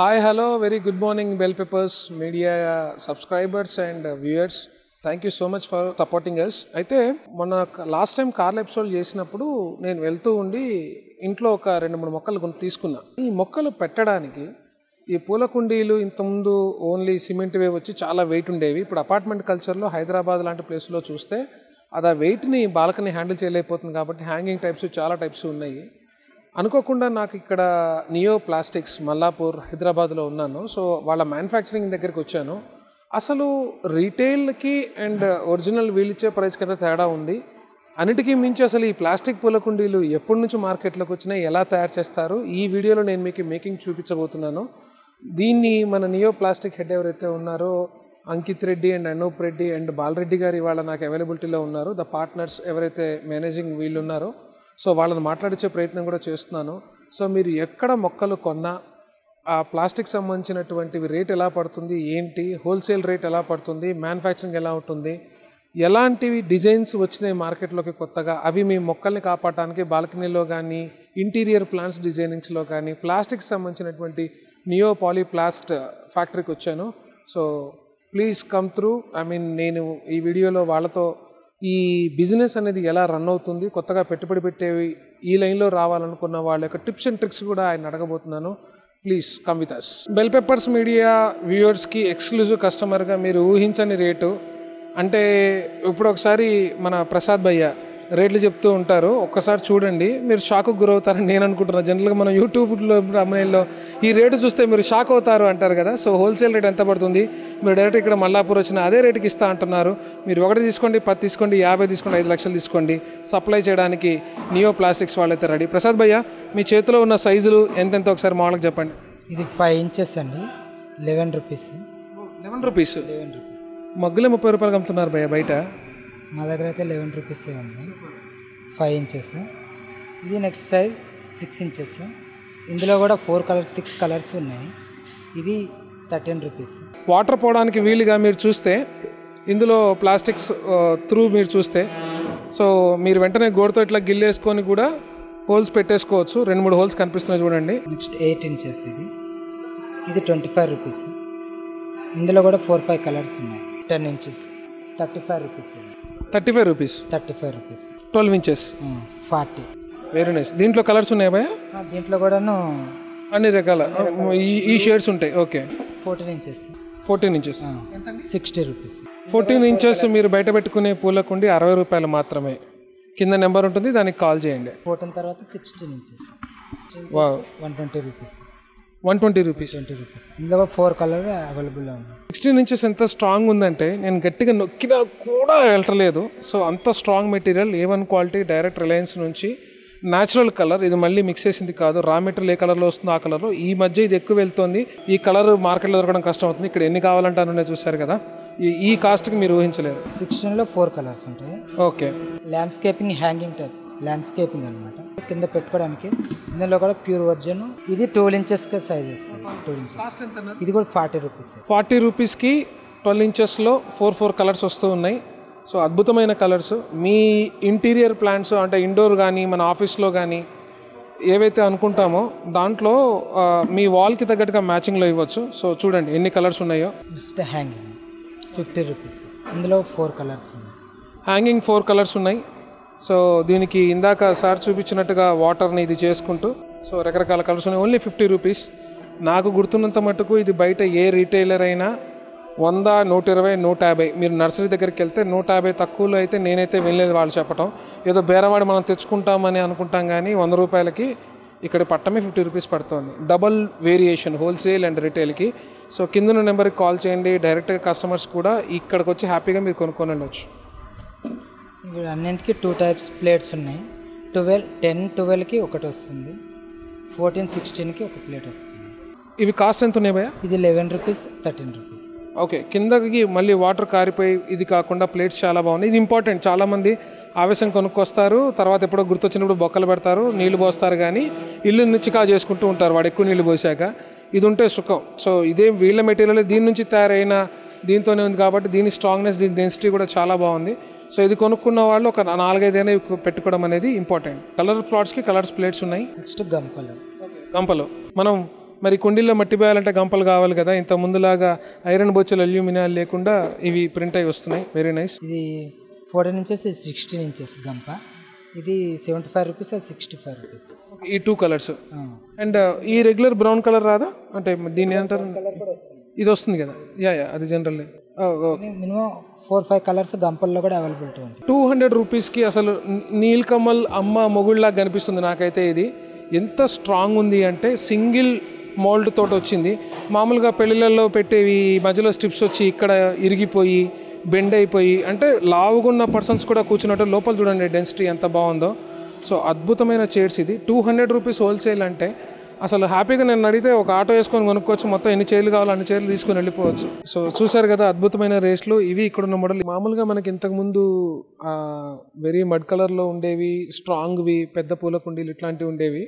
Hi hello very good morning Bell Papers Media subscribers and viewers thank you so much for supporting us అయితే మొన్న last time కార్ల episode చేసినప్పుడు నేను వెళ్తూ ఉండి ఇంట్లో ఒక రెండు మూడు మొక్కలు కొని తీసుకున్నా. ఈ మొక్కలు పెట్టడానికి ఈ పూల కుండీలు ఇంతకుముందు ఓన్లీ సిమెంట్వే వచ్చి చాలా వెయిట్ ఉండేవి. ఇప్పుడు అపార్ట్మెంట్ కల్చర్లో హైదరాబాద్ లాంటి ప్లేస్లో చూస్తే అది ఆ వెయిట్ని బాల్కనీ హ్యాండిల్ చేయలేకపోతుంది కాబట్టి హ్యాంగింగ్ టైప్స్ చాలా టైప్స్ ఉన్నాయి. అనుకోకుండా నాకు ఇక్కడ నియో ప్లాస్టిక్స్ మల్లాపూర్ హైదరాబాద్లో ఉన్నాను. సో వాళ్ళ మ్యానుఫ్యాక్చరింగ్ దగ్గరికి వచ్చాను. అసలు రీటైల్కి అండ్ ఒరిజినల్ వీళ్ళిచ్చే ప్రైస్కి అయితే తేడా ఉంది. అన్నిటికీ మించి అసలు ఈ ప్లాస్టిక్ పూల కుండీలు ఎప్పటి నుంచి మార్కెట్లోకి వచ్చినాయి ఎలా తయారు చేస్తారు ఈ వీడియోలో నేను మీకు మేకింగ్ చూపించబోతున్నాను. దీన్ని మన నియో ప్లాస్టిక్ హెడ్ ఎవరైతే ఉన్నారో అంకిత్ రెడ్డి అండ్ అనూప్ రెడ్డి అండ్ బాలరెడ్డి గారు ఇవాళ నాకు అవైలబిలిటీలో ఉన్నారు. ద పార్ట్నర్స్ ఎవరైతే మేనేజింగ్ వీళ్ళు ఉన్నారో సో వాళ్ళని మాట్లాడించే ప్రయత్నం కూడా చేస్తున్నాను. సో మీరు ఎక్కడ మొక్కలు కొన్నా ఆ ప్లాస్టిక్ సంబంధించినటువంటివి రేట్ ఎలా పడుతుంది ఏంటి హోల్సేల్ రేట్ ఎలా పడుతుంది మ్యానుఫ్యాక్చరింగ్ ఎలా ఉంటుంది ఎలాంటివి డిజైన్స్ వచ్చినాయి మార్కెట్లోకి కొత్తగా అవి మీ మొక్కల్ని కాపాడటానికి బాల్కనీలో కానీ ఇంటీరియర్ ప్లాంట్స్ డిజైనింగ్స్లో కానీ ప్లాస్టిక్ సంబంధించినటువంటి నియో పాలీప్లాస్ట్ ఫ్యాక్టరీకి వచ్చాను. So please come through I mean నేను ఈ వీడియోలో వాళ్ళతో ఈ బిజినెస్ అనేది ఎలా రన్ అవుతుంది కొత్తగా పెట్టుబడి పెట్టేవి ఈ లైన్లో రావాలనుకున్న వాళ్ళ యొక్క టిప్స్ అండ్ ట్రిక్స్ కూడా ఆయన అడగబోతున్నాను. Please come with us Bell Peppers Media వ్యూవర్స్కి ఎక్స్క్లూజివ్ కస్టమర్గా మీరు ఊహించని రేటు. అంటే ఇప్పుడు ఒకసారి మన ప్రసాద్ భయ్య రేట్లు చెప్తూ ఉంటారు. ఒక్కసారి చూడండి. మీరు షాక్కు గురవుతారని నేను అనుకుంటున్నాను జనరల్గా మనం యూట్యూబ్లో అమ్మాయిల్లో ఈ రేటు చూస్తే మీరు షాక్ అవుతారు అంటారు కదా. సో హోల్సేల్ రేట్ ఎంత పడుతుంది? మీరు డైరెక్ట్ ఇక్కడ మల్లాపూర్ వచ్చిన అదే రేటుకి ఇస్తా అంటున్నారు. మీరు ఒకటి తీసుకోండి పది తీసుకోండి యాభై తీసుకోండి ఐదు లక్షలు తీసుకోండి. సప్లై చేయడానికి నియో ప్లాస్టిక్స్ వాళ్ళైతే రెడీ. ప్రసాద్ భయ్య మీ చేతిలో ఉన్న సైజులు ఎంతెంత ఒకసారి మామూలుగా చెప్పండి. ఇది ఫైవ్ ఇంచెస్ అండి. Eleven rupees. Eleven rupees. Eleven rupees. మగ్గులే ముప్పై రూపాయలు అమ్ముతున్నారు భయ్య బయట. మా దగ్గర అయితే లెవెన్ రూపీసే ఉంది. ఫైవ్ ఇంచెస్ ఇది నెక్స్ట్ సైజ్ సిక్స్ ఇంచెస్ ఇందులో కూడా ఫోర్ కలర్స్ సిక్స్ కలర్స్ ఉన్నాయి. ఇది థర్టీన్ రూపీస్ వాటర్ పోవడానికి వీలుగా మీరు చూస్తే ఇందులో ప్లాస్టిక్స్ త్రూ మీరు చూస్తే సో మీరు వెంటనే గోడతో ఇట్లా గిల్లేసుకొని కూడా హోల్స్ పెట్టేసుకోవచ్చు. రెండు మూడు హోల్స్ కనిపిస్తున్నాయి చూడండి. నెక్స్ట్ ఎయిట్ ఇంచెస్ ఇది. ఇది ట్వంటీ ఫైవ్ రూపీస్ ఇందులో కూడా ఫోర్ ఫైవ్ కలర్స్ ఉన్నాయి. Ten inches thirty five rupees ఇది thirty five rupees. Thirty five rupees. Twelve inches. Forty. Very nice దీంట్లో కలర్స్ ఉన్నాయా భయ దీంట్లో కూడాను అన్ని రకాల. ఈ- షేడ్స్ ఉంటాయి. Okay. Fourteen inches. Fourteen inches. Sixty rupees. Fourteen inches మీరు బయట పెట్టుకునే పూలకుండి అరవై రూపాయలు మాత్రమే. కింద నెంబర్ ఉంటుంది దానికి కాల్ చేయండి. ఫోర్టీన్ తర్వాత sixteen inches. One twenty rupees. One twenty rupees. Twenty rupees. ఇందులో ఫోర్ కలర్ అవైలబుల్ ఉంది సిక్స్టీన్ ఇంచెస్ ఎంత స్ట్రాంగ్ ఉందంటే నేను గట్టిగా నొక్కినా కూడా వెళ్ళట్లేదు సో అంత strong material A one quality direct Reliance నుంచి న్యాచురల్ కలర్ ఇది మళ్ళీ మిక్స్ చేసింది కాదు. రా మెటీరియల్ ఏ కలర్లో వస్తుందో ఆ కలర్లో. ఈ మధ్య ఇది ఎక్కువ వెళ్తుంది. ఈ కలర్ మార్కెట్లో దొరకడం కష్టం అవుతుంది ఇక్కడ ఎన్ని కావాలంటే అనునే చూశారు కదా. ఈ ఈ కాస్ట్కి మీరు ఊహించలేరు సిక్స్టీన్లో ఫోర్ కలర్స్ ఉంటాయి. Okay. Landscaping hanging type landscaping అనమాట కింద పెట్టుకోవడానికి ఇందులో కూడా ప్యూర్ వర్జన్ ఇది టూల్ ఇంచెస్ సైజ్ వస్తుంది. ఇంచెస్ ఇది కూడా ఫార్టీ రూపీస్ ఫార్టీ రూపీస్కి ట్వెల్వ్ ఇంచెస్లో ఫోర్ ఫోర్ కలర్స్ వస్తూ ఉన్నాయి. సో అద్భుతమైన కలర్స్ మీ ఇంటీరియర్ ప్లాంట్స్ అంటే ఇండోర్ కానీ మన ఆఫీస్లో కానీ ఏవైతే అనుకుంటామో దాంట్లో మీ వాల్కి తగ్గట్టుగా మ్యాచింగ్లో ఇవ్వచ్చు. సో చూడండి ఎన్ని కలర్స్ ఉన్నాయో. జస్ట్ హ్యాంగింగ్ ఫిఫ్టీ రూపీస్ ఇందులో ఫోర్ కలర్స్ ఉన్నాయి. హ్యాంగింగ్ ఫోర్ కలర్స్ ఉన్నాయి. సో దీనికి ఇందాక సార్ చూపించినట్టుగా వాటర్ని ఇది చేసుకుంటూ సో రకరకాల కలర్స్ ఉన్నాయి. ఓన్లీ ఫిఫ్టీ రూపీస్ నాకు గుర్తున్నంత మటుకు ఇది బయట ఏ రీటైలర్ అయినా వంద నూట ఇరవై నూట యాభై. మీరు నర్సరీ దగ్గరికి వెళ్తే నూట యాభై తక్కువలో అయితే నేనైతే వెళ్ళలేదు వాళ్ళు చెప్పటం. ఏదో బేరవాడి మనం తెచ్చుకుంటామని అనుకుంటాం కానీ వంద రూపాయలకి ఇక్కడ పట్టమే ఫిఫ్టీ రూపీస్ పడుతుంది. డబల్ వేరియేషన్ హోల్సేల్ అండ్ రిటైల్కి సో కింద నెంబర్కి కాల్ చేయండి. డైరెక్ట్గా కస్టమర్స్ కూడా ఇక్కడికి వచ్చి హ్యాపీగా మీరు కొనుక్కొని వెళ్ళొచ్చు అన్నింటికి టూ టైప్స్ ప్లేట్స్ ఉన్నాయి. ట్వెల్వ్ టెన్ ట్వెల్వ్కి ఒకటి వస్తుంది. ఫోర్టీన్ సిక్స్టీన్కి ఒక ప్లేట్ వస్తుంది. ఇవి కాస్ట్ ఎంత ఉన్నాయి భయ ఇది eleven rupees thirteen rupees okay కిందకి మళ్ళీ వాటర్ కారిపోయి ఇది కాకుండా ప్లేట్స్ చాలా బాగున్నాయి. ఇది ఇంపార్టెంట్ చాలామంది ఆవేశం కొనుక్కొస్తారు తర్వాత ఎప్పుడో గుర్తొచ్చినప్పుడు బొక్కలు పెడతారు నీళ్ళు పోస్తారు కానీ ఇల్లు నిచ్చికా చేసుకుంటూ ఉంటారు వాడు ఎక్కువ నీళ్ళు పోసాక. ఇది ఉంటే సుఖం. సో ఇదే వీళ్ళ మెటీరియల్ దీని నుంచి తయారైన దీంతోనే ఉంది కాబట్టి దీని స్ట్రాంగ్నెస్ దీని డెన్సిటీ కూడా చాలా బాగుంది. సో ఇది కొనుక్కున్న వాళ్ళు ఒక నాలుగైదైనా పెట్టుకోవడం అనేది ఇంపార్టెంట్. కలర్ ప్లాట్స్కి కలర్స్ ప్లేట్స్ ఉన్నాయి. నెక్స్ట్ కలర్ గంపలు. మనం మరి కుండీల్లో మట్టి పోయాలంటే గంపలు కావాలి కదా. ఇంత ముందులాగా ఐరన్ బొచ్చులు అల్యూమినియాలు లేకుండా ఇవి ప్రింట్ అయి వస్తున్నాయి. వెరీ నైస్ ఇది ఫోర్టీన్ ఇంచెస్ సిక్స్టీన్ ఇంచెస్ గంప. ఇది సెవెంటీ ఫైవ్ రూపీస్ అది సిక్స్టీ ఫైవ్ రూపీస్. ఈ టూ కలర్స్ అండ్ ఈ రెగ్యులర్ బ్రౌన్ కలర్ రాదా? అంటే దీన్ని ఏమంటారు ఇది వస్తుంది కదా. యా యా అది general minimum four five colours గంపల్లో కూడా అవైలబిలిటీ ఉంది. టూ హండ్రెడ్ రూపీస్కి అసలు నీల్ కమల్ అమ్మ మొగుళ్ళలాగా కనిపిస్తుంది నాకైతే ఇది. ఎంత స్ట్రాంగ్ ఉంది అంటే సింగిల్ మోల్డ్ తోటి వచ్చింది. మామూలుగా పెళ్ళిళ్ళల్లో పెట్టేవి మధ్యలో స్ట్రిప్స్ వచ్చి ఇక్కడ ఇరిగిపోయి బెండ్ అయిపోయి అంటే లావుగున్న పర్సన్స్ కూడా కూర్చున్నట్టు లోపల చూడండి డెన్సిటీ ఎంత బాగుందో. సో అద్భుతమైన చైర్స్ ఇది. టూ హండ్రెడ్ రూపీస్ హోల్సేల్ అంటే అసలు హ్యాపీగా నేను అడిగితే ఒక ఆటో వేసుకొని కొనుక్కోవచ్చు మొత్తం ఎన్ని చైర్లు కావాలో అన్ని చైర్లు తీసుకొని వెళ్ళిపోవచ్చు. సో చూసారు కదా అద్భుతమైన రేస్లు. ఇవి ఇక్కడ ఉన్న మోడల్ మామూలుగా మనకి ఇంతకుముందు వెరీ మడ్ కలర్లో ఉండేవి స్ట్రాంగ్వి పెద్ద పూల కుండీలు ఇట్లాంటివి ఉండేవి.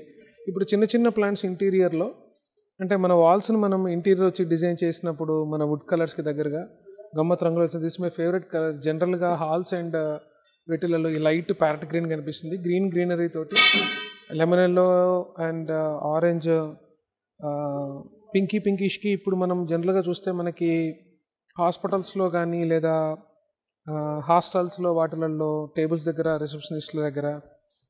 ఇప్పుడు చిన్న చిన్న ప్లాంట్స్ ఇంటీరియర్లో అంటే మన వాల్స్ని మనం ఇంటీరియర్ వచ్చి డిజైన్ చేసినప్పుడు మన వుడ్ కలర్స్కి దగ్గరగా గమ్మత్ రంగులు వచ్చింది. దిస్ మై ఫేవరెట్ కలర్ జనరల్గా హాల్స్ అండ్ వీటిలలో ఈ లైట్ ప్యారెట్ గ్రీన్ కనిపిస్తుంది. గ్రీన్ గ్రీనరీ తోటి lemon yellow and orange pinky పింకిష్కి ఇప్పుడు మనం జనరల్గా చూస్తే మనకి హాస్పిటల్స్లో కానీ లేదా హాస్టల్స్లో వాటిలలో టేబుల్స్ దగ్గర రిసెప్షనిస్ట్ల దగ్గర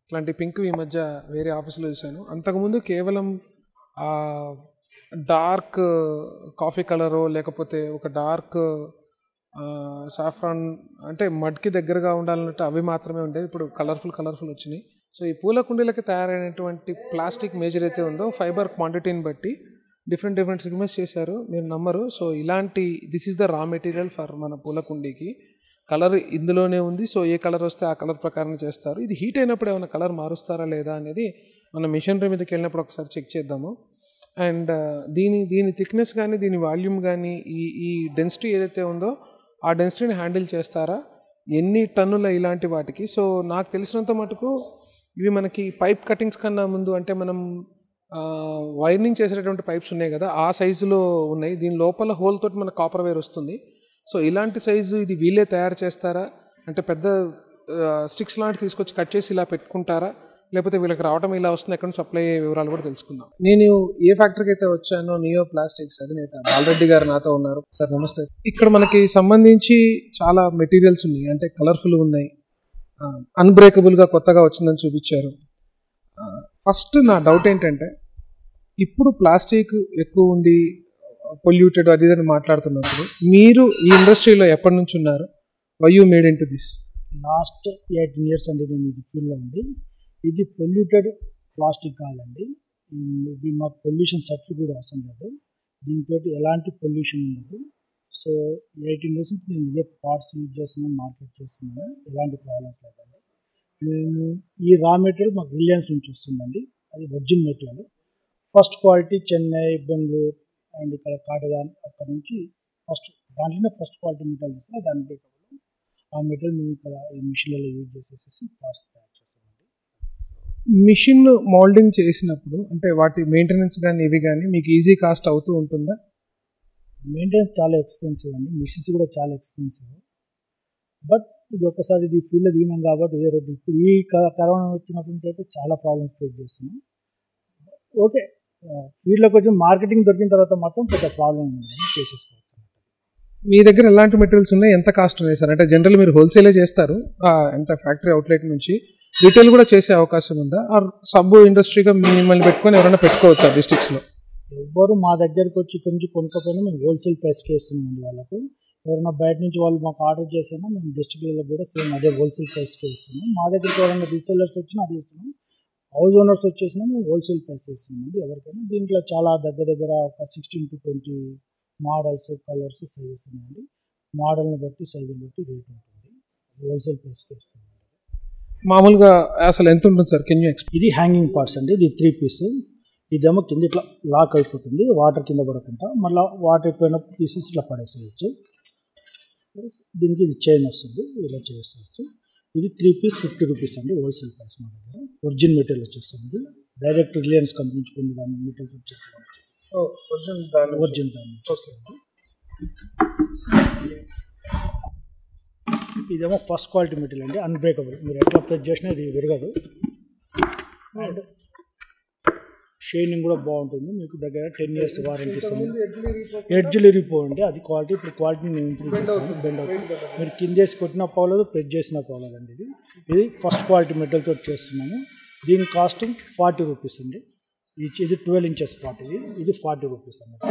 ఇట్లాంటి పింక్ ఈ మధ్య వేరే ఆఫీస్లో చూశాను. అంతకుముందు కేవలం డార్క్ కాఫీ కలరు లేకపోతే ఒక డార్క్ సాఫ్రాన్ అంటే మడ్కి దగ్గరగా ఉండాలన్నట్టు అవి మాత్రమే ఉండేవి. ఇప్పుడు కలర్ఫుల్ కలర్ఫుల్ వచ్చినాయి. సో ఈ పూల కుండీలకి తయారైనటువంటి ప్లాస్టిక్ మేజర్ అయితే ఉందో ఫైబర్ క్వాంటిటీని బట్టి డిఫరెంట్ డిఫరెంట్ సిగ్మెంట్స్ చేశారు. మీరు నమ్మరు. సో ఇలాంటి this is the raw material for మన పూల కుండీకి. కలర్ ఇందులోనే ఉంది. సో ఏ కలర్ వస్తే ఆ కలర్ ప్రకారం చేస్తారు. ఇది హీట్ అయినప్పుడు ఏమైనా కలర్ మారుస్తారా లేదా అనేది మన మిషనరీ మీదకి వెళ్ళినప్పుడు ఒకసారి చెక్ చేద్దాము. అండ్ uh, దీని దీని థిక్నెస్ కానీ దీని వాల్యూమ్ కానీ ఈ ఈ డెన్సిటీ ఏదైతే ఉందో ఆ డెన్సిటీని హ్యాండిల్ చేస్తారా? ఎన్ని టన్నుల ఇలాంటి వాటికి? సో నాకు తెలిసినంత మటుకు ఇవి మనకి పైప్ కటింగ్స్ కన్నా ముందు అంటే మనం వైరింగ్ చేసేటటువంటి పైప్స్ ఉన్నాయి కదా ఆ సైజులో ఉన్నాయి. దీని లోపల హోల్ తోటి మన కాపర్ వైర్ వస్తుంది. సో ఇలాంటి సైజు ఇది వీళ్ళే తయారు చేస్తారా? అంటే పెద్ద స్టిక్స్ లాంటి తీసుకొచ్చి కట్ చేసి ఇలా పెట్టుకుంటారా? లేకపోతే వీళ్ళకి రావడం ఇలా వస్తుంది ఎక్కడ సప్లై అయ్యే వివరాలు కూడా తెలుసుకుందాం. నేను ఏ ఫ్యాక్టరీకి అయితే వచ్చానో నియో ప్లాస్టిక్స్ అధినేత బాలరెడ్డి గారు నాతో ఉన్నారు. సార్ నమస్తే. ఇక్కడ మనకి సంబంధించి చాలా మెటీరియల్స్ ఉన్నాయి. అంటే కలర్ఫుల్ ఉన్నాయి. అన్బ్రేకబుల్గా కొత్తగా వచ్చిందని చూపించారు. ఫస్ట్ నా డౌట్ ఏంటంటే ఇప్పుడు ప్లాస్టిక్ ఎక్కువ ఉండి పొల్యూటెడ్ అది ఇది అని మాట్లాడుతున్నప్పుడు మీరు ఈ ఇండస్ట్రీలో ఎప్పటి నుంచి ఉన్నారు? Why you made into this last eighteen years అండి నేను ఇది ఫీల్డ్లో ఉంది ఇది పొల్యూటెడ్ ప్లాస్టిక్ కాదండి. ఇది మాకు పొల్యూషన్ సర్టిఫికేట్ అవసరం లేదు. దీంతో ఎలాంటి పొల్యూషన్ ఉండదు. సో ఎయిటీన్ డేస్ నుంచి నేను ఇదే పార్ట్స్ యూజ్ చేస్తున్నాను మార్కెట్ చేస్తున్నాను ఎలాంటి ప్రాబ్లమ్స్ లేదండి మేము ఈ రా మెటీరియల్ మాకు రిలయన్స్ నుంచి వస్తుందండి. అది origin material first quality Chennai Bengaluru and ఇక్కడ కాటగాన్ అక్కడ నుంచి ఫస్ట్ దాంట్లోనే ఫస్ట్ క్వాలిటీ మెటీరియల్ చేస్తాం దాని ఆ మెటీరియల్ మేము ఇక్కడ ఈ మిషన్లలో యూజ్ చేసేసి పార్ట్స్ తయారు చేస్తామండి మిషన్ మోల్డింగ్ చేసినప్పుడు అంటే వాటి మెయింటెనెన్స్ కానీ ఇవి కానీ మీకు ఈజీ కాస్ట్ అవుతూ ఉంటుందా? మెయింటెనెన్స్ చాలా ఎక్స్పెన్సివ్ అండి. మిషన్స్ కూడా చాలా ఎక్స్పెన్సివ్ బట్ ఇది ఒకసారి ఇది ఫీల్డ్లో దిగినాం కాబట్టి ఏదో ఇప్పుడు ఈ క- కరోనా వచ్చినప్పుడు అయితే చాలా ప్రాబ్లమ్స్ ఫేస్ చేస్తున్నాం. ఓకే ఫీల్డ్లోకి వచ్చి మార్కెటింగ్ దొరికిన తర్వాత మాత్రం పెద్ద ప్రాబ్లం ఉండదు చేసేసుకోవచ్చు మీ దగ్గర ఎలాంటి మెటీరియల్స్ ఉన్నాయి? ఎంత కాస్ట్ ఉన్నాయి సార్? అంటే జనరల్ మీరు హోల్సేలే చేస్తారు? ఎంత ఫ్యాక్టరీ అవుట్లెట్ నుంచి? రిటైల్ కూడా చేసే అవకాశం ఉందా? ఆర్ సబ్ ఇండస్ట్రీగా మిమ్మల్ని పెట్టుకొని ఎవరైనా పెట్టుకోవచ్చా డిస్ట్రిక్ట్స్లో ఎవ్వరు మా దగ్గరికి వచ్చి నుంచి కొనుక్కపోయినా మేము హోల్సేల్ ప్రైస్కి ఇస్తున్నామండి వాళ్ళకు. ఎవరైనా బయట నుంచి వాళ్ళు మాకు ఆర్డర్ చేసినా మేము డిస్ట్రిక్ట్లలో కూడా సేమ్ అదే హోల్సేల్ ప్రైస్కి ఇస్తున్నాం. మా దగ్గరికి ఎవరైనా రీసెల్లర్స్ వచ్చినా అదే ఇస్తున్నాం. హౌస్ ఓనర్స్ వచ్చేసినా మేము హోల్సేల్ ప్రైస్ ఇస్తున్నామండి ఎవరికైనా. దీంట్లో చాలా దగ్గర దగ్గర ఒక sixteen to twenty models colours sizes ఉన్నాయండి మోడల్ని బట్టి సైజుని బట్టి రేట్ ఉంటుంది. హోల్సేల్ ప్రైస్కి ఇస్తున్నాం మామూలుగా అసలు ఎంత ఉంటుంది సార్? కెన్ యూ ఇది హ్యాంగింగ్ పార్ట్స్ అండి. ఇది త్రీ పీస్. ఇదేమో కింద ఇట్లా లాక్ అయిపోతుంది వాటర్ కింద పడకుండా మళ్ళీ వాటర్ అయిపోయినప్పుడు తీసేసి ఇట్లా పడేసేయచ్చు. దీనికి ఇది చైన్ వస్తుంది ఇలా చేసేయచ్చు. ఇది త్రీ పీస్ ఫిఫ్టీ రూపీస్ అండి హోల్సేల్ ప్రైస్ మా దగ్గర. ఒరిజిన్ మెటీరియల్ వచ్చేస్తుంది. డైరెక్ట్ రిలయన్స్ కంపెనీ నుంచి కొన్ని దాని మెటీరియల్ వచ్చేస్తుంది. ఒరిజిన్ దాని నుంచి. వస్తుంది. ఇదేమో ఫస్ట్ క్వాలిటీ మెటీరియల్ అండి అన్బ్రేకబుల్ మీరు ఎట్లా ప్రెస్ చేసినా ఇది విరగదు. అండ్ షైనింగ్ కూడా బాగుంటుంది. మీకు దగ్గర టెన్ ఇయర్స్ వారంటీ ఇస్తాము ఎడ్జ్లు ఇరిగిపోండి అది క్వాలిటీ ఇప్పుడు క్వాలిటీ నేను ఇంప్రూవ్ చేస్తాను బెండ్ అవుతుంది. మీరు కింద వేసి కొట్టిన పోలేదు ప్రెస్ చేసిన పోలేదు అండి ఇది. ఇది ఫస్ట్ క్వాలిటీ మెటల్ తోటి చేస్తున్నాము. దీని కాస్ట్ ఫార్టీ రూపీస్ అండి. ఇది ట్వెల్వ్ ఇంచెస్ పార్ట్ ఇది. ఇది ఫార్టీ రూపీస్ అన్నమాట.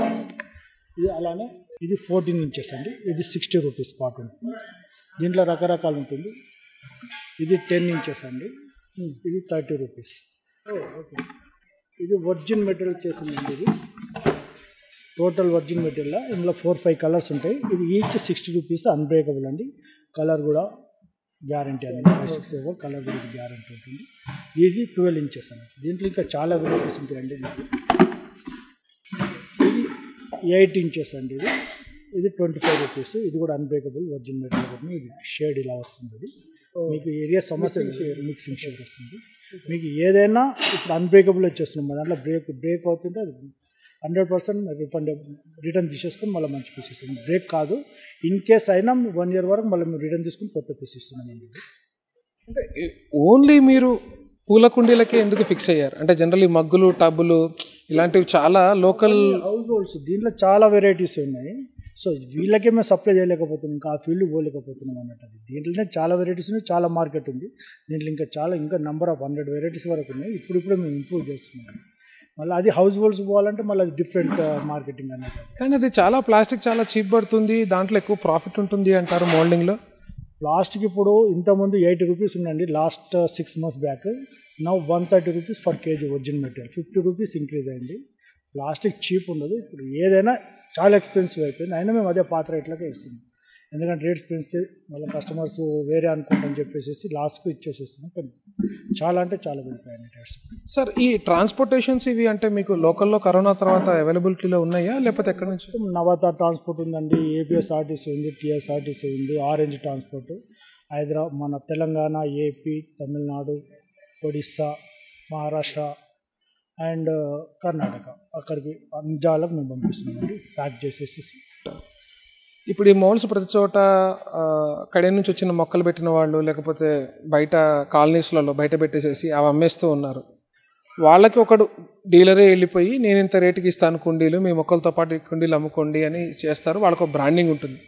ఇది అలానే ఇది ఫోర్టీన్ ఇంచెస్ అండి. ఇది సిక్స్టీ రూపీస్ పార్ట్ ఉంటుంది. దీంట్లో రకరకాలు ఉంటుంది. ఇది టెన్ ఇంచెస్ అండి. ఇది థర్టీ రూపీస్ ఇది ఒరిజిన్ మెటీరియల్ చేసిందండి ఇది. టోటల్ ఒరిజిన్ మెటీరియల్ ఇందులో ఫోర్ ఫైవ్ కలర్స్ ఉంటాయి. ఇది ఈచ్ సిక్స్టీ రూపీస్ అన్బ్రేకబుల్ అండి. కలర్ కూడా గ్యారంటీ అండి. ఫైవ్ సిక్స్ ఎవర్ కలర్ కూడా గ్యారంటీ ఉంటుంది. ఇది ట్వెల్వ్ ఇంచెస్ అండి. దీంట్లో ఇంకా చాలా వెరైటీస్ ఉంటాయండి మీకు ఇది ఎయిట్ ఇంచెస్ అండి ఇది. ఇది ట్వంటీ ఫైవ్ రూపీస్ ఇది కూడా అన్బ్రేకబుల్ ఒరిజిన్ మెటీరియల్ ఇది షేడ్ ఇలా వస్తుంది మీకు ఏరియా సమస్య మిక్సింగ్ షేడ్ వస్తుంది. మీకు ఏదైనా ఇప్పుడు అన్బ్రేకబుల్ వచ్చేస్తుంది. మా దాంట్లో బ్రేక్ బ్రేక్ అవుతుంటే అది హండ్రెడ్ పర్సెంట్ రిఫండ్ రిటర్న్ తీసేసుకొని మళ్ళీ మంచి పీస్ ఇస్తాం. బ్రేక్ కాదు. ఇన్ కేస్ అయినా వన్ ఇయర్ వరకు మళ్ళీ మేము రిటర్న్ తీసుకుని కొత్త పీస్ ఇస్తున్నామండి అంటే ఓన్లీ మీరు పూల కుండీలకే ఎందుకు ఫిక్స్ అయ్యారు? అంటే జనరల్లీ మగ్గులు టబ్బులు ఇలాంటివి చాలా లోకల్ హౌస్ హోల్డ్స్ దీంట్లో చాలా వెరైటీస్ ఉన్నాయి. సో వీళ్ళకే మేము సప్లై చేయలేకపోతున్నాం ఇంకా ఆ ఫీల్డ్ పోలేకపోతున్నాం అన్నట్టు అది. దీంట్లోనే చాలా వెరైటీస్ ఉన్నాయి చాలా మార్కెట్ ఉంది. దీంట్లో ఇంకా చాలా ఇంకా నెంబర్ ఆఫ్ హండ్రెడ్ వెరైటీస్ వరకు ఉన్నాయి. ఇప్పుడు ఇప్పుడు మేము ఇంప్రూవ్ చేస్తున్నాం. మళ్ళీ అది హౌస్ హోల్డ్స్ పోవాలంటే మళ్ళీ అది డిఫరెంట్ మార్కెటింగ్ అన్నట్టు కానీ అది చాలా ప్లాస్టిక్ చాలా చీప్ పడుతుంది దాంట్లో ఎక్కువ ప్రాఫిట్ ఉంటుంది అంటారు మోల్డింగ్లో లాస్ట్కి ఇప్పుడు ఇంతకుముందు ఎయిటీ రూపీస్ ఉందండి లాస్ట్ సిక్స్ మంత్స్ బ్యాక్ నా one thirty rupees for KG original material fifty rupees increase అయింది. ప్లాస్టిక్ చీప్ ఉండదు. ఇప్పుడు ఏదైనా చాలా ఎక్స్పెన్సివ్ అయిపోయింది. అయినా మేము అదే పాత రేట్లకే ఇస్తున్నాం. ఎందుకంటే రేట్స్ పెంచితే మళ్ళీ కస్టమర్స్ వేరే అనుకుంటామని చెప్పేసి లాస్ట్కు ఇచ్చేసేస్తున్నాం. కానీ చాలా అంటే చాలా వెళ్ళిపోయాయి రేట్స్. సార్ ఈ ట్రాన్స్పోర్టేషన్స్ ఇవి అంటే మీకు లోకల్లో కరోనా తర్వాత అవైలబిలిటీలో ఉన్నాయా? లేకపోతే ఎక్కడి నుంచి? నవత ట్రాన్స్పోర్ట్ ఉందండి. ఏపీఎస్ఆర్టీసీ ఉంది టీఎస్ఆర్టీసీ ఉంది ఆరెంజ్ ట్రాన్స్పోర్ట్ హైదరాబాద్ మన తెలంగాణ ఏపీ తమిళనాడు ఒడిస్సా మహారాష్ట్ర అండ్ కర్ణాటక. అక్కడికి అన్ని మేము పంపిస్తున్నామండి ప్యాక్ చేసేసి ఇప్పుడు ఈ మోల్స్ ప్రతి చోట కడే నుంచి వచ్చిన మొక్కలు పెట్టిన వాళ్ళు లేకపోతే బయట కాలనీస్లలో బయట పెట్టేసేసి అవి అమ్మేస్తూ ఉన్నారు. వాళ్ళకి ఒకడు డీలరే వెళ్ళిపోయి నేను ఇంత రేటుకి ఇస్తాను కుండీలు మీ మొక్కలతో పాటు కుండీలు అమ్ముకోండి అని చేస్తారు. వాళ్ళకు ఒక బ్రాండింగ్ ఉంటుంది.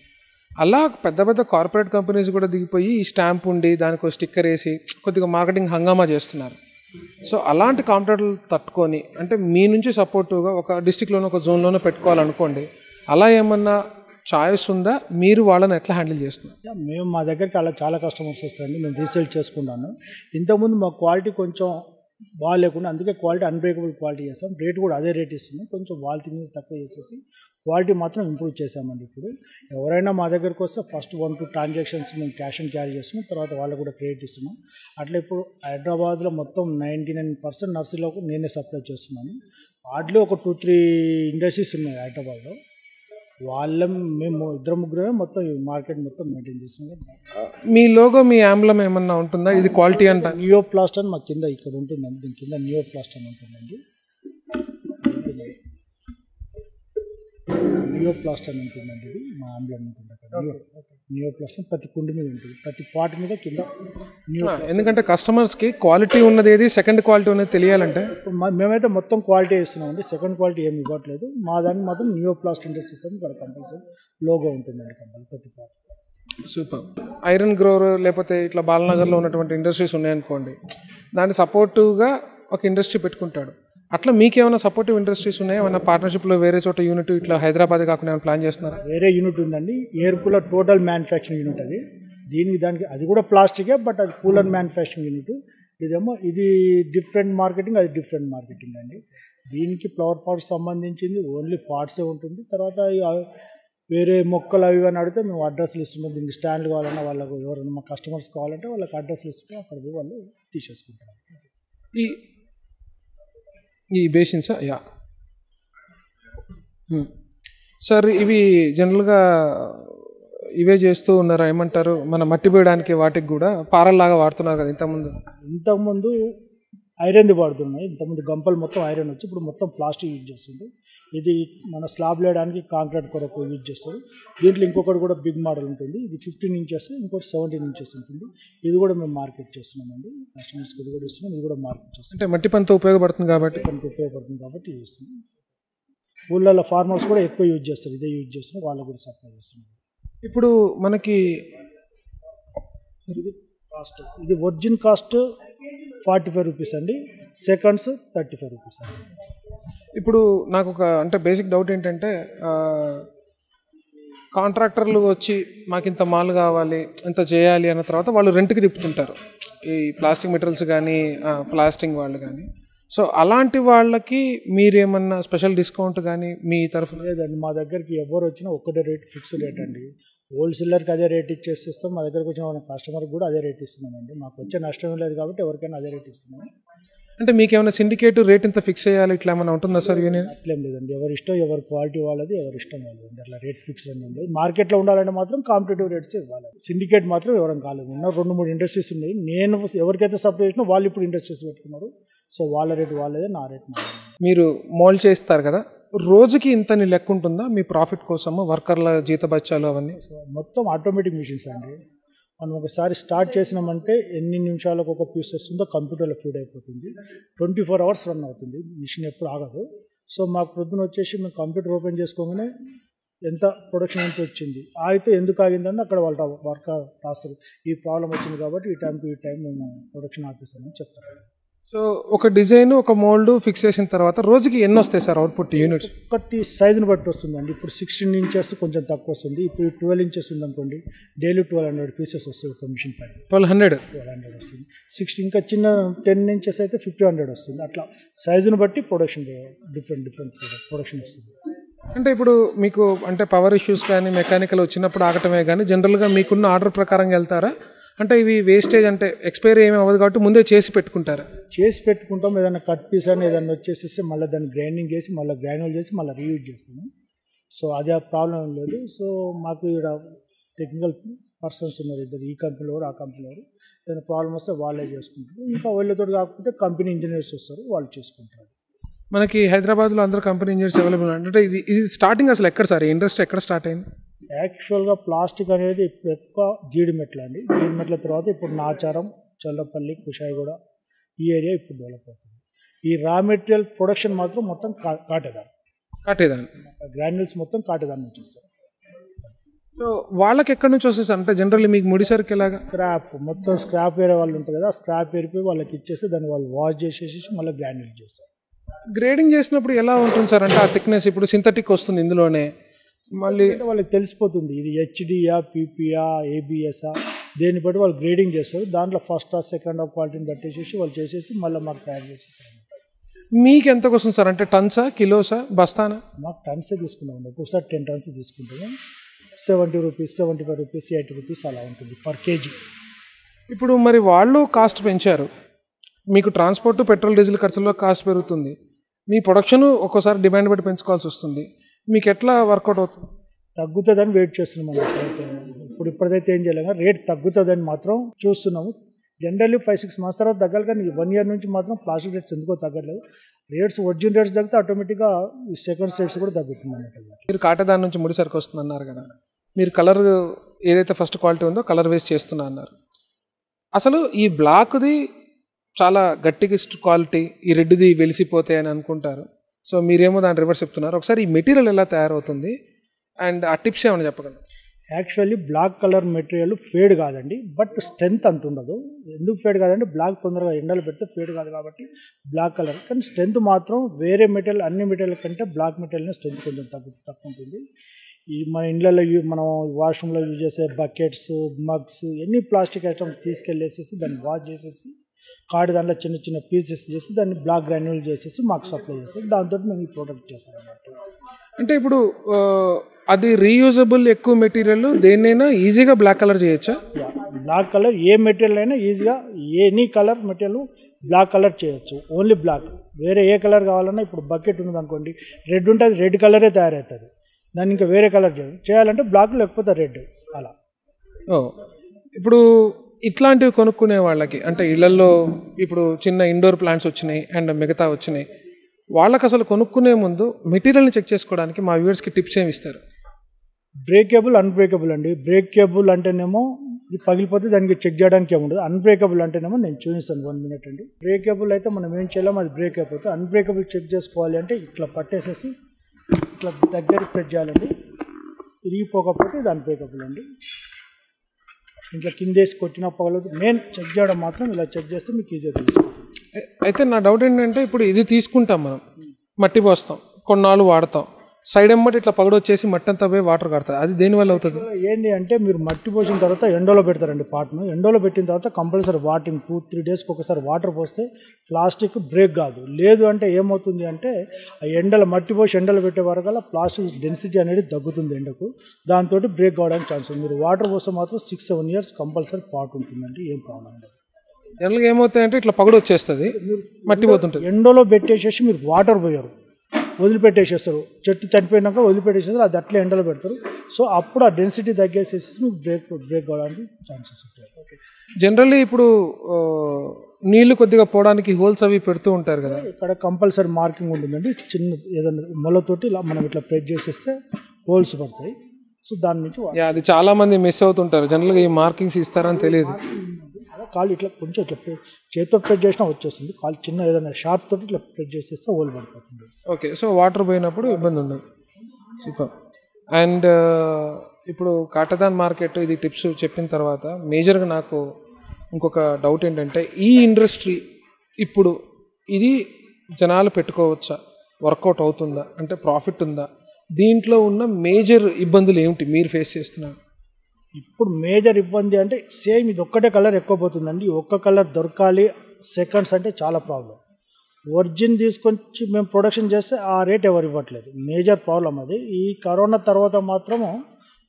అలా పెద్ద పెద్ద కార్పొరేట్ కంపెనీస్ కూడా దిగిపోయి ఈ స్టాంప్ ఉండి దానికి ఒక స్టిక్కర్ వేసి కొద్దిగా మార్కెటింగ్ హంగామా చేస్తున్నారు. సో అలాంటి కాంపిటేటర్లు తట్టుకొని అంటే మీ నుంచి సపోర్టివ్గా ఒక డిస్టిక్లోనో ఒక జోన్లోనో పెట్టుకోవాలనుకోండి అలా ఏమన్నా చాయిస్ ఉందా? మీరు వాళ్ళని ఎట్లా హ్యాండిల్ చేస్తున్నారు? మేము మా దగ్గరికి అలా చాలా కస్టమర్స్ వస్తాయండి మేము రీసేల్ చేసుకుంటాను ఇంతకుముందు మా క్వాలిటీ కొంచెం బాగాలేకుండా అందుకే క్వాలిటీ అన్బ్రేకబుల్ క్వాలిటీ చేస్తాం. రేట్ కూడా అదే రేట్ ఇస్తున్నాం. కొంచెం వాల్ థింగ్స్ తక్కువ చేసేసి క్వాలిటీ మాత్రం ఇంప్రూవ్ చేసామండి ఇప్పుడు. ఎవరైనా మా దగ్గరకు వస్తే ఫస్ట్ వన్ టూ ట్రాన్సాక్షన్స్ మేము క్యాష్ అండ్ క్యారీ చేస్తున్నాం. తర్వాత వాళ్ళకు కూడా క్రెడిట్ ఇస్తున్నాం. అట్లా ఇప్పుడు హైదరాబాద్లో మొత్తం నైంటీ నైన్ పర్సెంట్ నర్సరీలకు నేనే సప్లై చేస్తున్నాను. వాటిలో ఒక టూ త్రీ ఇండస్ట్రీస్ ఉన్నాయి హైదరాబాద్లో. వాళ్ళ మేము ఇద్దరు ముగ్గురమే మొత్తం మార్కెట్ మొత్తం మెయింటైన్ చేస్తున్నాం. మీ లోగో మీ ఆంబ్లం ఏమన్నా ఉంటుందా? ఇది క్వాలిటీ అంట. నియో ప్లాస్ట్ అని మా కింద ఇక్కడ ఉంటుందండి దీని కింద నియో ప్లాస్ట్ అని ఉంటుందండి. నియో ప్లాస్ట్ అని ఉంటుందండి ఇది మా ఆంబ్లం ఉంటుంది అక్కడ. నియో నియో ప్లాస్ట్ అని ప్రతి కుండి మీద ఉంటుంది. ప్రతి పార్ట్ మీద కింద ఎందుకంటే కస్టమర్స్కి క్వాలిటీ ఉన్నది ఏది? సెకండ్ క్వాలిటీ ఉన్నది తెలియాలంటే? మేమైతే మొత్తం క్వాలిటీ ఇస్తున్నామండి సెకండ్ క్వాలిటీ ఏమి ఇవ్వట్లేదు. మా దానికి మాత్రం నియో ప్లాస్ట్ ఇండస్ట్రీస్ అని ఇక్కడ కంపల్సరీ లోగో ఉంటుందండి కంపల్సరీ ప్రతి పార్ట్. సూపర్. ఐరన్ గ్రోవర్ లేకపోతే ఇట్లా బాలనగర్లో ఉన్నటువంటి ఇండస్ట్రీస్ ఉన్నాయనుకోండి దాన్ని సపోర్టివ్గా ఒక ఇండస్ట్రీ పెట్టుకుంటాడు. అట్లా మీకేమైనా సపోర్టివ్ ఇండస్ట్రీస్ ఉన్నాయా? ఏమైనా పార్ట్నర్షిప్లో వేరే చోట యూనిట్ ఇట్లా హైదరాబాద్ కాకుండా ఏమైనా ప్లాన్ చేస్తున్నారా? వేరే యూనిట్ ఉందండి. Air cooler total manufacturing unit అది. దీనికి దానికి అది కూడా ప్లాస్టికే బట్ అది కూలర్ మ్యానుఫ్యాక్చరింగ్ యూనిట్ ఇదేమో ఇది డిఫరెంట్ మార్కెటింగ్ అది డిఫరెంట్ మార్కెటింగ్ అండి. దీనికి ఫ్లవర్ పాట్స్ సంబంధించింది ఓన్లీ పార్ట్సే ఉంటుంది. తర్వాత వేరే మొక్కలు అవి అని అడిగితే మేము అడ్రస్లు ఇస్తున్నాం. దీనికి స్టాండ్లు కావాలన్నా వాళ్ళకు ఎవరైనా మా కస్టమర్స్ కావాలంటే వాళ్ళకి అడ్రస్లు ఇస్తుంటే అక్కడ వాళ్ళు తీసేసుకుంటారు. ఈ ఈ బేసిన్సా యా. సార్ ఇవి జనరల్గా ఇవే చేస్తూ ఉన్నారా ఏమంటారు మన మట్టి పోయడానికి వాటికి కూడా పారల్లాగా వాడుతున్నారు కదా ఇంతకుముందు. ఇంతకుముందు ఐరన్ది వాడుతున్నాయి. ఇంతకుముందు గంపలు మొత్తం ఐరన్ వచ్చి ఇప్పుడు మొత్తం ప్లాస్టిక్ యూజ్ చేస్తుంది ఇది మన స్లాబ్ వేయడానికి కాంక్రీట్ కొరకు యూజ్ చేస్తారు. దీంట్లో ఇంకొకటి కూడా బిగ్ మోడల్ ఉంటుంది. ఇది ఫిఫ్టీన్ ఇంచెస్ ఇంకోటి సెవెంటీన్ ఇంచెస్ ఉంటుంది. ఇది కూడా మేము మార్కెట్ చేస్తున్నామండి. కస్టమర్స్కి ఇది కూడా ఇస్తున్నాం. ఇది కూడా మార్కెట్ చేస్తున్నాం. అంటే మట్టి పనితో ఉపయోగపడుతుంది కాబట్టి? మనకు ఉపయోగపడుతుంది కాబట్టి యూజ్ చేస్తున్నాం. ఊళ్ళల్లో ఫార్మర్స్ కూడా ఎక్కువ యూజ్ చేస్తారు. ఇదే యూజ్ చేస్తున్నాం వాళ్ళకు కూడా సప్లై చేస్తున్నాం. ఇప్పుడు మనకి ఇది కాస్ట్ ఇది origin cost forty five rupees అండి. సెకండ్స్ థర్టీ ఫైవ్ రూపీస్ అండి. ఇప్పుడు నాకు ఒక అంటే బేసిక్ డౌట్ ఏంటంటే కాంట్రాక్టర్లు వచ్చి మాకు ఇంత మాల్ కావాలి ఇంత చేయాలి అన్న తర్వాత వాళ్ళు రెంట్కి తిప్పుతుంటారు. ఈ ప్లాస్టిక్ మెటీరియల్స్ కానీ ప్లాస్టింగ్ వాళ్ళు కానీ సో అలాంటి వాళ్ళకి మీరేమన్నా స్పెషల్ డిస్కౌంట్ కానీ మీ తరఫున? లేదండి మా దగ్గరికి ఎవరు వచ్చినా ఒక్కటే రేట్ ఫిక్స్డ్ రేట్ అండి. హోల్సేలర్కి అదే రేట్ ఇచ్చేసిస్తాం. మా దగ్గరకు వచ్చిన మన కస్టమర్కి కూడా అదే రేట్ ఇస్తున్నామండి. మాకు వచ్చే నష్టం లేదు కాబట్టి ఎవరికైనా అదే రేట్ ఇస్తున్నాం అంటే మీకు ఏమైనా సిండికేట్ రేట్ ఇంత ఫిక్స్ చేయాలి ఇట్లా ఏమైనా ఉంటుందా సార్ యూనియన్? అట్లేం లేదండి. ఎవరి ఇష్టం ఎవరి క్వాలిటీ వాళ్ళది ఎవరి ఇష్టం వాళ్ళది. అట్లా రేట్ ఫిక్స్ అని ఉంది మార్కెట్లో ఉండాలంటే మాత్రం కాంపిటేటివ్ రేట్స్ ఇవ్వాలి. సిండికేట్ మాత్రం ఎవరం కాలేదు. ఉన్న రెండు మూడు ఇండస్ట్రీస్ ఉన్నాయి. నేను ఎవరికైతే సప్లై చేసినా వాళ్ళు ఇప్పుడు ఇండస్ట్రీస్ పెట్టుకున్నారు. సో వాళ్ళ రేట్ వాళ్ళదే నా రేట్. మీరు మోల్డ్ చేస్తారు కదా? రోజుకి ఇంతని లెక్క ఉంటుందా? మీ ప్రాఫిట్ కోసము? వర్కర్ల జీతబత్యాలు అవన్నీ? మొత్తం ఆటోమేటిక్ మిషన్స్ అండి. మనం ఒకసారి స్టార్ట్ చేసినామంటే ఎన్ని నిమిషాలకు ఒక పీస్ వస్తుందో కంప్యూటర్లో ఫీడ్ అయిపోతుంది. ట్వంటీ ఫోర్ అవర్స్ రన్ అవుతుంది. మిషన్ ఎప్పుడు ఆగదు. సో మాకు ప్రొద్దున వచ్చేసి మేము కంప్యూటర్ ఓపెన్ చేసుకోగానే ఎంత ప్రొడక్షన్ ఎంత వచ్చింది. అయితే ఎందుకు ఆగిందని అక్కడ వాళ్ళ వర్క్ రాస్తారు. ఈ ప్రాబ్లం వచ్చింది కాబట్టి ఈ టైం టు ఈ టైం మేము ప్రొడక్షన్ ఆపేసామని చెప్తారు. సో ఒక డిజైన్ ఒక మోల్డ్ ఫిక్స్ చేసిన తర్వాత రోజుకి ఎన్ని వస్తాయి సార్ అవుట్పుట్ యూనిట్స్? ఒకటి సైజుని బట్టి వస్తుందండి. ఇప్పుడు సిక్స్టీన్ ఇంచెస్ కొంచెం తక్కువ వస్తుంది. ఇప్పుడు ట్వెల్వ్ ఇంచెస్ ఉందనుకోండి డైలీ ట్వెల్వ్ హండ్రెడ్ పీసెస్ వస్తాయి ఒక మిషన్ పైన. Twelve hundred? ట్వెల్వ్ హండ్రెడ్ వస్తుంది. సిక్స్టీ ఇంకా చిన్న టెన్ ఇంచెస్ అయితే ఫిఫ్టీ హండ్రెడ్ వస్తుంది. అట్లా సైజుని బట్టి ప్రొడక్షన్ డిఫరెంట్ డిఫరెంట్ ప్రొడక్షన్ వస్తుంది. అంటే ఇప్పుడు మీకు అంటే పవర్ ఇష్యూస్ కానీ మెకానికల్ వచ్చినప్పుడు ఆగటమే కానీ జనరల్గా మీకున్న ఆర్డర్ ప్రకారం వెళ్తారా? అంటే ఇవి వేస్టేజ్ అంటే ఎక్స్పైరీ ఏమి అవ్వదు కాబట్టి ముందే చేసి పెట్టుకుంటారా. చేసి పెట్టుకుంటాం ఏదైనా కట్ పీస్ అని ఏదైనా వచ్చేసేసి మళ్ళీ దాన్ని గ్రైండింగ్ చేసి మళ్ళీ గ్రాన్యూల్ చేసి మళ్ళీ రీయూజ్ చేస్తాము సో అదే ప్రాబ్లం ఏం లేదు. సో మాకు ఇక్కడ టెక్నికల్ పర్సన్స్ ఉన్నారు ఇద్దరు ఈ కంపెనీలో ఆ కంపెనీలో ఏదైనా ప్రాబ్లం వస్తే వాళ్ళే చేసుకుంటారు. ఇంకా వాళ్ళతో కాకపోతే కంపెనీ ఇంజనీర్స్ వస్తారు వాళ్ళు చేసుకుంటారు. మనకి హైదరాబాద్లో అందరూ కంపెనీ ఇంజనీర్స్ అవైలబుల్ అంటే ఇది ఇది స్టార్టింగ్ అసలు ఎక్కడ సార్? ఇండస్ట్రీ ఎక్కడ స్టార్ట్ అయింది? యాక్చువల్గా ప్లాస్టిక్ అనేది ఇప్పుడు ఎక్కువ జీడిమెట్ల అండి జీడిమెట్ల తర్వాత ఇప్పుడు నాచారం చల్లపల్లి కుషాయిగూడ ఈ ఏరియా ఇప్పుడు డెవలప్ అవుతుంది. ఈ రా మెటీరియల్ ప్రొడక్షన్ మాత్రం మొత్తం కా కాటేదాన్ కట్టేదాన్ని గ్రాన్యూల్స్ మొత్తం కాటేదాన్ నుంచి వస్తాయి. సో వాళ్ళకి ఎక్కడి నుంచి వస్తుంది సార్? అంటే జనరల్లీ మీకు ముడి సరుకు ఎలాగా? స్క్రాప్. మొత్తం స్క్రాప్ వేరే వాళ్ళు ఉంటుంది కదా స్క్రాప్ ఏరిపోయి వాళ్ళకి ఇచ్చేసి దాన్ని వాళ్ళు వాష్ చేసేసి మళ్ళీ గ్రాన్యూల్ చేస్తారు. గ్రేడింగ్ చేసినప్పుడు ఎలా ఉంటుంది సార్? అంటే ఆ థిక్నెస్ ఇప్పుడు సింథటిక్ వస్తుంది ఇందులోనే. మళ్ళీ వాళ్ళకి తెలిసిపోతుంది. ఇది హెచ్డియా పీపీఆ ఏబిఎస్ఆ దేన్ని బట్టి వాళ్ళు గ్రేడింగ్ చేస్తారు. దాంట్లో ఫస్ట్ ఆ సెకండ్ ఆ క్వాలిటీని బట్టేసేసి వాళ్ళు చేసేసి మళ్ళీ మాకు తయారు చేసేస్తారు మీకు ఎంతకు వస్తుంది సార్? అంటే టన్సా కిలోసా బస్తానా? మాకు టన్సే తీసుకున్నాం ఒక్కొక్కసారి టెన్ టన్స్ తీసుకుంటాము seventy rupees seventy five rupees eighty rupees అలా ఉంటుంది పర్ కేజీ ఇప్పుడు మరి వాళ్ళు కాస్ట్ పెంచారు. మీకు ట్రాన్స్పోర్ట్ పెట్రోల్ డీజిల్ ఖర్చుల్లో కాస్ట్ పెరుగుతుంది. మీ ప్రొడక్షన్ ఒక్కోసారి డిమాండ్ బట్టి పెంచుకోవాల్సి వస్తుంది. మీకు ఎట్లా వర్కౌట్ అవుతుంది? తగ్గుతుందని వెయిట్ చేస్తున్నాం ఇప్పుడైతే. ఇప్పుడు ఇప్పుడైతే ఏం చేయలేము రేట్ తగ్గుతుందని మాత్రం చూస్తున్నాము. జనరల్లీ ఫైవ్ సిక్స్ మంత్స్ తర్వాత తగ్గాలి కానీ వన్ ఇయర్ నుంచి మాత్రం ప్లాస్టిక్ రేట్స్ ఎందుకో తగ్గట్లేదు. రేట్స్ ఒరిజినల్ రేట్స్ తగ్గితే ఆటోమేటిక్గా ఈ సెకండ్ రేట్స్ కూడా తగ్గుతుంది మీరు కాటదాని నుంచి ముడి సరుకు వస్తుంది అన్నారు కదా. మీరు కలర్ ఏదైతే ఫస్ట్ క్వాలిటీ ఉందో కలర్ వేస్ట్ చేస్తున్నా అన్నారు. అసలు ఈ బ్లాక్ది చాలా గట్టిగా క్వాలిటీ ఈ రెడ్డిది వెలిసిపోతాయి అని అనుకుంటారు. సో మీరేమో దాని రివర్స్ చెప్తున్నారు. ఒకసారి ఈ మెటీరియల్ ఎలా తయారవుతుంది? అండ్ ఆ టిప్స్ ఏమైనా చెప్పగలరు? Actually black colour material fade కాదండి బట్ స్ట్రెంత్ అంత ఉండదు. ఎందుకు ఫేడ్ కాదండి బ్లాక్ తొందరగా ఎండలు పెడితే ఫేడ్ కాదు కాబట్టి బ్లాక్ కలర్ కానీ స్ట్రెంత్ మాత్రం వేరే మెటీరియల్ అన్ని మెటీరియల్ కంటే బ్లాక్ మెటీరియల్ స్ట్రెంత్ కొంచెం తగ్గు తక్కువ ఉంటుంది. ఈ మన ఇండ్లలో యూ మనం వాష్రూమ్లో యూజ్ చేసే బకెట్స్ మగ్స్ ఎన్ని ప్లాస్టిక్ ఐటమ్స్ తీసుకెళ్ళేసేసి దాన్ని వాష్ చేసేసి కాడి దాంట్లో చిన్న చిన్న పీసెస్ చేసి దాన్ని బ్లాక్ గ్రాన్యూల్ చేసేసి మాకు సప్లై చేస్తాం దాంతో మేము ఈ ప్రోడక్ట్ చేస్తాం అన్నట్టు అంటే ఇప్పుడు అది రీయూజబుల్ ఎక్కువ మెటీరియల్ దేన్నైనా ఈజీగా బ్లాక్ కలర్ చేయొచ్చా? బ్లాక్ కలర్ ఏ మెటీరియల్ అయినా ఈజీగా any colour material black colour చేయొచ్చు. ఓన్లీ బ్లాక్ వేరే ఏ కలర్ కావాలన్నా ఇప్పుడు బకెట్ ఉన్నది అనుకోండి రెడ్ ఉంటే అది రెడ్ కలరే తయారవుతుంది. దాన్ని ఇంకా వేరే కలర్ చేయాలి. చేయాలంటే బ్లాక్ లేకపోతే రెడ్ అలా. ఓ ఇప్పుడు ఇట్లాంటివి కొనుక్కునే వాళ్ళకి అంటే ఇళ్ళలో ఇప్పుడు చిన్న ఇండోర్ ప్లాంట్స్ వచ్చినాయి అండ్ మిగతా వచ్చినాయి వాళ్ళకి అసలు కొనుక్కునే ముందు మెటీరియల్ని చెక్ చేసుకోవడానికి మా వ్యూవర్స్కి టిప్స్ ఏమి ఇస్తారు? బ్రేకేబుల్ అన్బ్రేకబుల్ అండి. బ్రేకేబుల్ అంటేనేమో ఇది పగిలిపోతే దానికి చెక్ చేయడానికి ఏముండదు. అన్బ్రేకబుల్ అంటేనేమో నేను చూపిస్తాను వన్ మినిట్ అండి. బ్రేకేబుల్ అయితే మనం ఏం చేయలేము అది బ్రేక్ అయిపోతే అన్బ్రేకబుల్ చెక్ చేసుకోవాలి అంటే ఇట్లా పట్టేసేసి ఇట్లా దగ్గరికి ప్రెస్ చేయాలండి. ఇరిగిపోకపోతే ఇది అన్బ్రేకబుల్ అండి. ఇంట్లో కిందేసి కొట్టిన పగలదు నేను చెక్ చేయడం మాత్రం ఇలా చెక్ చేస్తే మీకు ఈజీగా తెలిసిపోతుంది అయితే నా డౌట్ ఏంటంటే ఇప్పుడు ఇది తీసుకుంటాం మనం. మట్టి పోస్తాం. కొన్నాళ్ళు వాడతాం. సైడ్ ఎమ్మటి ఇట్లా పగడొచ్చేసి మట్టి అంతా పోయి వాటర్ కడతాయి అది దేనివల్ల అవుతుంది? ఏంది అంటే మీరు మట్టి పోసిన తర్వాత ఎండోలో పెడతారండి పాటను. ఎండోలో పెట్టిన తర్వాత కంపల్సరీ వాటింగ్ టూ త్రీ డేస్కి ఒకసారి వాటర్ పోస్తే ప్లాస్టిక్ బ్రేక్ కాదు. లేదు అంటే ఏమవుతుంది అంటే ఆ ఎండలో మట్టి పోసి ఎండలో పెట్టే వరకల్లా ప్లాస్టిక్ డెన్సిటీ అనేది తగ్గుతుంది ఎండకు. దాంతో బ్రేక్ కావడానికి ఛాన్స్ ఉంది. మీరు వాటర్ పోస్తే మాత్రం six seven years compulsory pot ఉంటుందండి. ఏం ప్రాబ్లం లేదు. జనరల్గా ఏమవుతాయంటే ఇట్లా పగడు వచ్చేస్తుంది మట్టి పోతుంటుంది. ఎండలో పెట్టేసేసి మీరు వాటర్ పోయారు. వదిలిపెట్టేసేస్తారు. చెట్టు చనిపోయినాక వదిలిపెట్టేసేస్తారు అది అట్లే ఎండలో పెడతారు. సో అప్పుడు ఆ డెన్సిటీ తగ్గేసేసి మీకు బ్రేక్ బ్రేక్ కావడానికి ఛాన్సెస్ ఉంటాయి. ఓకే జనరల్లీ ఇప్పుడు నీళ్ళు కొద్దిగా పోవడానికి హోల్స్ అవి పెడుతూ ఉంటారు కదా? ఇక్కడ కంపల్సరీ మార్కింగ్ ఉంటుందండి. చిన్న ఏదైనా మొలతోటి ఇలా మనం ఇట్లా ప్రెస్ చేసేస్తే హోల్స్ పడతాయి. సో దాని నుంచి అది చాలా మంది మిస్ అవుతుంటారు. జనరల్గా ఈ మార్కింగ్స్ ఇస్తారని తెలియదు. కాలు ఇట్లా కొంచెం ఇట్లా చేతితో ప్రెస్ చేసినా వచ్చేస్తుంది. కాలు చిన్న ఏదైనా షార్ప్ తోటి ఇట్లా ప్రెస్ చేసేస్తే హోల్ పడిపోతుంది. ఓకే సో వాటర్ పోయినప్పుడు ఇబ్బంది ఉండదు. సూపర్. అండ్ ఇప్పుడు కాటదాన్ మార్కెట్ ఇది టిప్స్ చెప్పిన తర్వాత మేజర్గా నాకు ఇంకొక డౌట్ ఏంటంటే ఈ ఇండస్ట్రీ ఇప్పుడు ఇది జనాలు పెట్టుకోవచ్చా? వర్కౌట్ అవుతుందా? అంటే ప్రాఫిట్ ఉందా? దీంట్లో ఉన్న మేజర్ ఇబ్బందులు ఏమిటి మీరు ఫేస్ చేస్తున్నారు? ఇప్పుడు మేజర్ ఇబ్బంది అంటే సేమ్ ఇది ఒక్కటే కలర్ ఎక్కువ పోతుందండి. ఒక్క కలర్ దొరకాలి సెకండ్స్ అంటే చాలా ప్రాబ్లం. ఒరిజిన్ తీసుకొచ్చి మేము ప్రొడక్షన్ చేస్తే ఆ రేట్ ఎవరు ఇవ్వట్లేదు. మేజర్ ప్రాబ్లం అది. ఈ కరోనా తర్వాత మాత్రము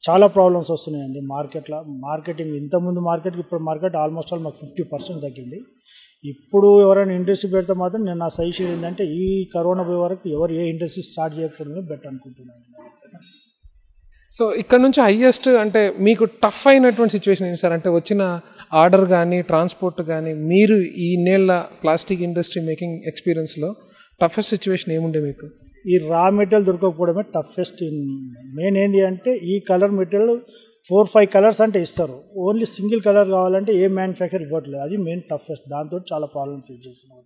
చాలా ప్రాబ్లమ్స్ వస్తున్నాయండి మార్కెట్లో. మార్కెటింగ్ ఇంతకుముందు మార్కెట్కి ఇప్పుడు మార్కెట్ ఆల్మోస్ట్ ఆల్ మాకు ఫిఫ్టీ పర్సెంట్ తగ్గింది. ఇప్పుడు ఎవరైనా ఇండస్ట్రీ పెడితే మాత్రం నేను నా సజెషన్ ఏంటంటే ఈ కరోనా పోయే వరకు ఎవరు ఏ ఇండస్ట్రీ స్టార్ట్ చేయకూడదు బెటర్ అనుకుంటున్నాను. సో ఇక్కడ నుంచి హయ్యెస్ట్ అంటే మీకు టఫ్ అయినటువంటి సిచ్యువేషన్ ఏంటి సార్ అంటే వచ్చిన ఆర్డర్ కానీ ట్రాన్స్పోర్ట్ కానీ మీరు ఈ నేళ్ళ ప్లాస్టిక్ ఇండస్ట్రీ మేకింగ్ ఎక్స్పీరియన్స్లో టఫెస్ట్ సిచ్యువేషన్ ఏముండే మీకు? ఈ రా మెటీరియల్ దొరకకపోవడమే టఫెస్ట్ మెయిన్ ఏంటి అంటే ఈ colour material four five colours అంటే ఇస్తారు. ఓన్లీ సింగిల్ కలర్ కావాలంటే ఏ మ్యానుఫ్యాక్చర్ ఇవ్వట్లేదు. అది మెయిన్ టఫెస్ట్ దాంతో చాలా ప్రాబ్లమ్ ఫేస్ చేస్తున్నాం.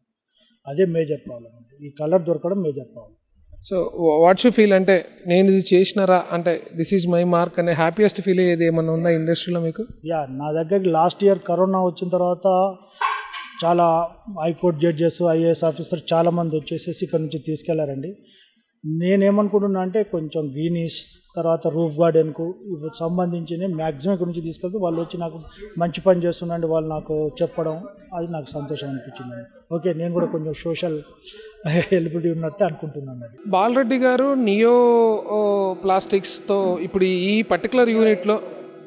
అదే మేజర్ ప్రాబ్లం అండి ఈ కలర్ దొరకడం major problem so what's you feel అంటే నేను ఇది చేసినారా అంటే దిస్ ఈజ్ మై మార్క్ అనే హ్యాపీయెస్ట్ ఫీల్ అయ్యేది ఏమన్నా ఉందా ఇండస్ట్రీలో మీకు? యా నా దగ్గరికి లాస్ట్ ఇయర్ కరోనా వచ్చిన తర్వాత చాలా హైకోర్టు జడ్జెస్ ఐఏఎస్ ఆఫీసర్ చాలామంది వచ్చేసేసి ఇక్కడ నుంచి తీసుకెళ్ళారండి. నేనేమనుకుంటున్నా అంటే కొంచెం గ్రీనిష్ తర్వాత రూఫ్ గార్డెన్కు ఇవి సంబంధించిన మ్యాక్సిమం ఇక్కడ నుంచి తీసుకెళ్తే వాళ్ళు వచ్చి నాకు మంచి పని చేస్తున్నాండి వాళ్ళు నాకు చెప్పడం అది నాకు సంతోషం అనిపించింది. ఓకే నేను కూడా కొంచెం సోషల్ హెల్పిటీ ఉన్నట్టు అనుకుంటున్నాను అది. బాలరెడ్డి గారు నియో ప్లాస్టిక్స్తో ఇప్పుడు ఈ పర్టికులర్ యూనిట్లో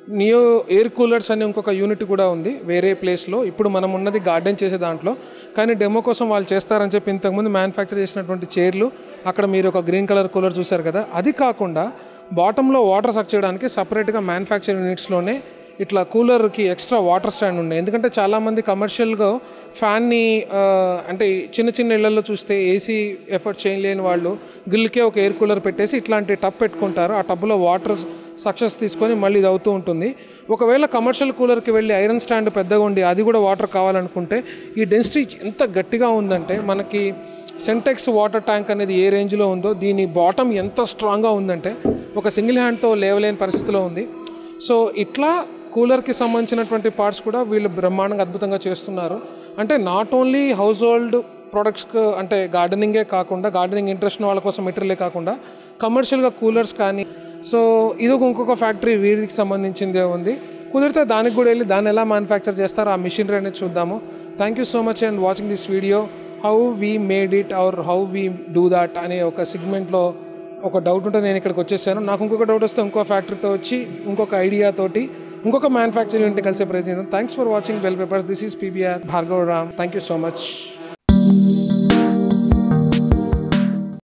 నియో ఎయిర్ కూలర్స్ అనే ఇంకొక యూనిట్ కూడా ఉంది వేరే ప్లేస్లో ఇప్పుడు మనం ఉన్నది గార్డెన్ చేసే దాంట్లో. కానీ డెమో కోసం వాళ్ళు చేస్తారని చెప్పి ఇంతకుముందు మ్యానుఫ్యాక్చర్ చేసినటువంటి చైర్లు అక్కడ మీరు ఒక గ్రీన్ కలర్ కూలర్ చూశారు కదా. అది కాకుండా బాటంలో వాటర్ సక్ చేయడానికి సపరేట్గా మ్యానుఫ్యాక్చర్ యూనిట్స్లోనే ఇట్లా కూలర్కి ఎక్స్ట్రా వాటర్ స్టాండ్ ఉన్నాయి. ఎందుకంటే చాలామంది కమర్షియల్గా ఫ్యాన్ని అంటే చిన్న చిన్న ఇళ్ళలో చూస్తే ఏసీ ఎఫర్ట్ చేయలేని వాళ్ళు గ్రిల్కే ఒక ఎయిర్ కూలర్ పెట్టేసి ఇట్లాంటి టబ్ పెట్టుకుంటారు. ఆ టబ్లో వాటర్ సక్సెస్ తీసుకొని మళ్ళీ ఇది అవుతూ ఉంటుంది. ఒకవేళ కమర్షియల్ కూలర్కి వెళ్ళి ఐరన్ స్టాండ్ పెద్దగా ఉండి అది కూడా వాటర్ కావాలనుకుంటే ఈ డెన్సిటీ ఎంత గట్టిగా ఉందంటే మనకి సెంటెక్స్ వాటర్ ట్యాంక్ అనేది ఏ రేంజ్లో ఉందో దీని బాటమ్ ఎంత స్ట్రాంగ్గా ఉందంటే ఒక సింగిల్ హ్యాండ్తో లేవలేని పరిస్థితిలో ఉంది. సో ఇట్లా కూలర్కి సంబంధించినటువంటి పార్ట్స్ కూడా వీళ్ళు బ్రహ్మాండంగా అద్భుతంగా చేస్తున్నారు. అంటే నాట్ ఓన్లీ హౌస్ హోల్డ్ ప్రొడక్ట్స్కి అంటే గార్డెనింగే కాకుండా గార్డెనింగ్ ఇంట్రెస్ట్ వాళ్ళ కోసం మెటీరియలే కాకుండా కమర్షియల్గా కూలర్స్ కానీ సో ఇది ఒక ఇంకొక ఫ్యాక్టరీ వీరికి సంబంధించిందే ఉంది. కుదిరితే దానికి కూడా వెళ్ళి దాన్ని ఎలా మ్యానుఫ్యాక్చర్ చేస్తారో ఆ మిషనరీ అనేది చూద్దాము. Thank you so much and watching this video how we made it or how we do that అనే ఒక సిగ్మెంట్లో ఒక డౌట్ ఉంటే నేను ఇక్కడికి వచ్చేసాను. నాకు ఇంకొక డౌట్ వస్తే ఇంకో ఫ్యాక్టరీతో వచ్చి ఇంకొక ఐడియా తోటి ఇంకొక మ్యానుఫ్యాక్చరింగ్ యూనిట్ కలిసే ప్రయత్నిద్దాం. థ్యాంక్స్ ఫర్ వాచింగ్ బెల్ papers this is PBR Bhargav Ram thank you so much